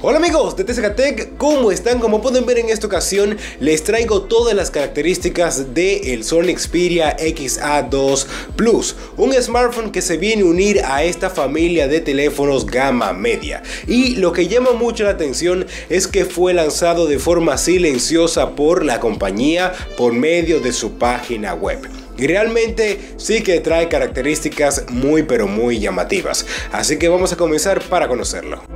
Hola amigos de TCKTech, ¿cómo están? Como pueden ver en esta ocasión les traigo todas las características del Sony Xperia XA2 Plus, un smartphone que se viene a unir a esta familia de teléfonos gama media. Y lo que llama mucho la atención es que fue lanzado de forma silenciosa por la compañía por medio de su página web. Y realmente sí que trae características muy pero muy llamativas. Así que vamos a comenzar para conocerlo.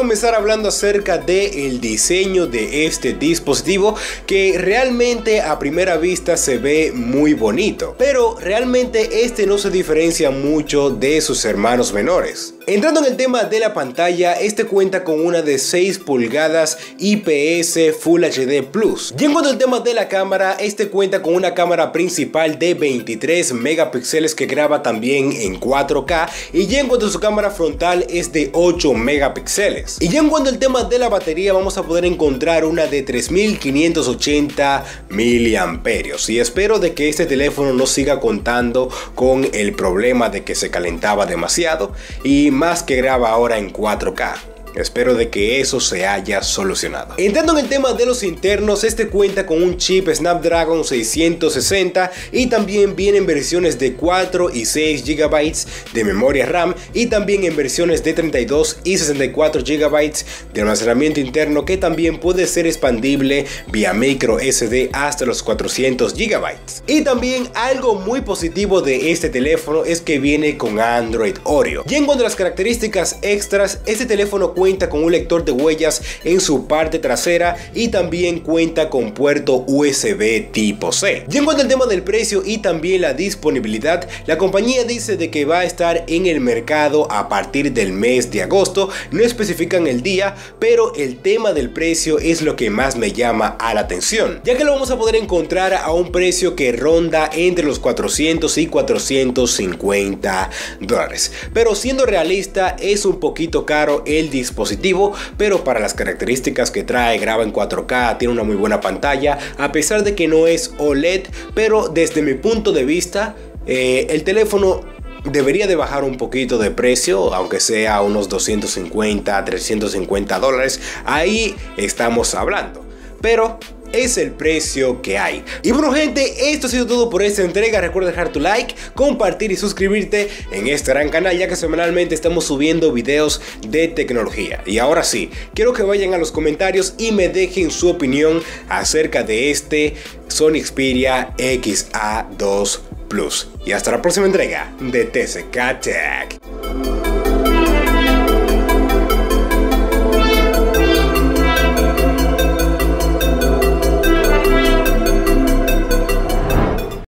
Comenzar hablando acerca del el diseño de este dispositivo que realmente a primera vista se ve muy bonito, pero realmente este no se diferencia mucho de sus hermanos menores. Entrando en el tema de la pantalla, este cuenta con una de 6 pulgadas IPS Full HD Plus. Y en cuanto al tema de la cámara, este cuenta con una cámara principal de 23 megapíxeles que graba también en 4K y ya en cuanto a su cámara frontal es de 8 megapíxeles. Y ya en cuanto al tema de la batería vamos a poder encontrar una de 3580 miliamperios y espero de que este teléfono no siga contando con el problema de que se calentaba demasiado y más que graba ahora en 4K. Espero de que eso se haya solucionado. Entrando en el tema de los internos, este cuenta con un chip Snapdragon 660 y también viene en versiones de 4 y 6 GB de memoria RAM y también en versiones de 32 y 64 GB de almacenamiento interno que también puede ser expandible vía micro SD hasta los 400 GB. Y también algo muy positivo de este teléfono es que viene con Android Oreo. Y en cuanto a las características extras, este teléfono cuenta con un lector de huellas en su parte trasera y también cuenta con puerto USB tipo C. Y en cuanto al tema del precio y también la disponibilidad, la compañía dice de que va a estar en el mercado a partir del mes de agosto, no especifican el día, pero el tema del precio es lo que más me llama la atención, ya que lo vamos a poder encontrar a un precio que ronda entre los 400 y 450 dólares. Pero siendo realista, es un poquito caro el dispositivo dispositivo, pero para las características que trae, graba en 4K, tiene una muy buena pantalla, a pesar de que no es OLED, pero desde mi punto de vista, eh, el teléfono debería de bajar un poquito de precio, aunque sea unos 250, 350 dólares, ahí estamos hablando. Pero es el precio que hay. Y bueno gente, esto ha sido todo por esta entrega. Recuerda dejar tu like, compartir y suscribirte en este gran canal ya que semanalmente estamos subiendo videos de tecnología. Y ahora sí, quiero que vayan a los comentarios y me dejen su opinión acerca de este Sony Xperia XA2 Plus. Y hasta la próxima entrega de TCK Tech.